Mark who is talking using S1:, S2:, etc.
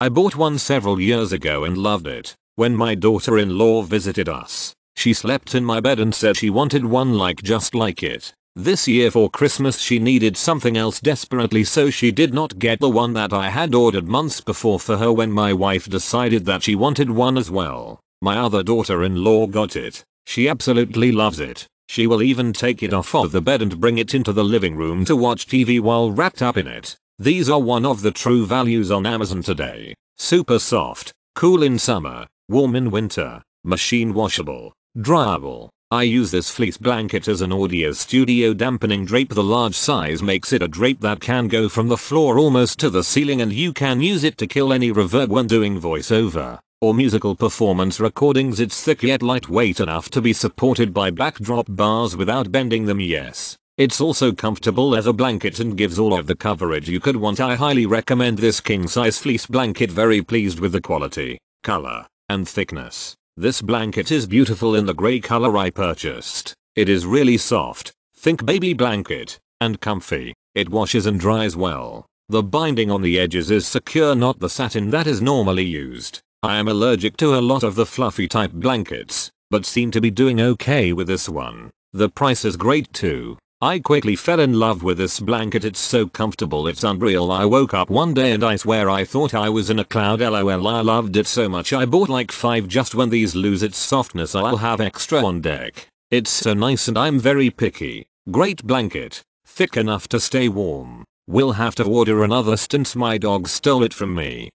S1: I bought one several years ago and loved it. When my daughter-in-law visited us, she slept in my bed and said she wanted one like just like it. This year for Christmas she needed something else desperately so she did not get the one that I had ordered months before for her when my wife decided that she wanted one as well. My other daughter-in-law got it. She absolutely loves it. She will even take it off of the bed and bring it into the living room to watch TV while wrapped up in it. These are one of the true values on Amazon today. Super soft, cool in summer, warm in winter, machine washable, dryable. I use this fleece blanket as an audio studio dampening drape. The large size makes it a drape that can go from the floor almost to the ceiling and you can use it to kill any reverb when doing voiceover or musical performance recordings. It's thick yet lightweight enough to be supported by backdrop bars without bending them yes. It's also comfortable as a blanket and gives all of the coverage you could want. I highly recommend this king size fleece blanket very pleased with the quality, color, and thickness. This blanket is beautiful in the grey color I purchased. It is really soft, think baby blanket, and comfy. It washes and dries well. The binding on the edges is secure not the satin that is normally used. I am allergic to a lot of the fluffy type blankets, but seem to be doing okay with this one. The price is great too. I quickly fell in love with this blanket it's so comfortable it's unreal I woke up one day and I swear I thought I was in a cloud lol I loved it so much I bought like 5 just when these lose its softness I'll have extra on deck. It's so nice and I'm very picky. Great blanket. Thick enough to stay warm. Will have to order another since my dog stole it from me.